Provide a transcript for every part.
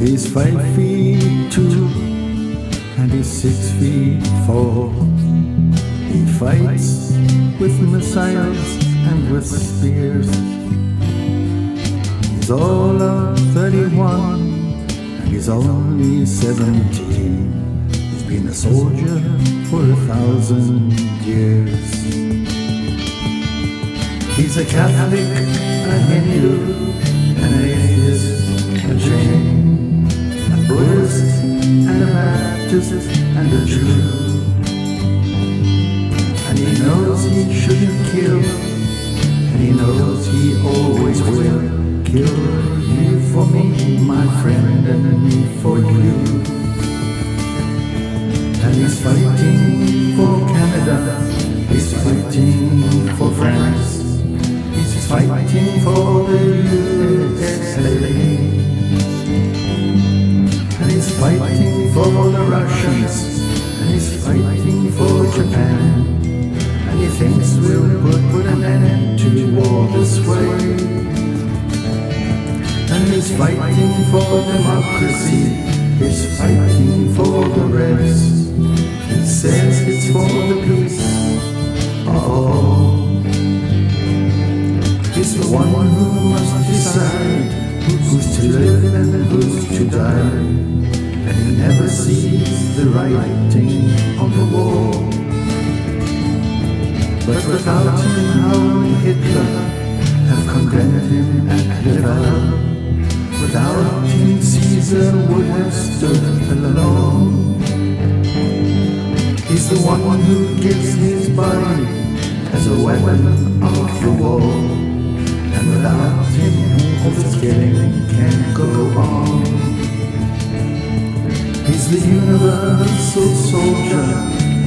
He's five feet two and he's six feet four. He fights with missiles and with spears. He's all of 31 and he's only 17. He's been a soldier for a thousand years. He's a Catholic, and a Hindu, Baptist, and a Jew. And he knows he shouldn't kill, and he knows he always will kill you for me, my friend, and me for you. And he's fighting for Canada, he's fighting for France. He's fighting for fighting for the Russians. And he's fighting for Japan. And he thinks we'll put, an end to war this way. And he's fighting for democracy. He's fighting for the rest. He says it's for the peace of all. He's the one who must decide who's to live and who's to die. Never sees the writing on the wall. But without him, how Hitler have condemned him at Level? Without him, Caesar would have stood alone. He's the one who gives his body as a weapon of the war. And without him, all this killing can't go on. The universal soldier,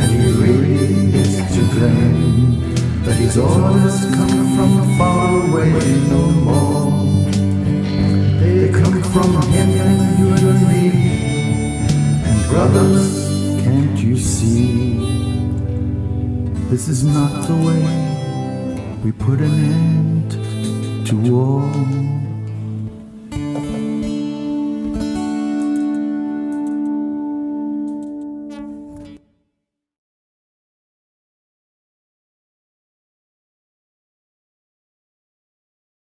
and he really is to blame. But his orders come from far away no more. They come from him and you and me. And brothers, can't you see? This is not the way we put an end to war.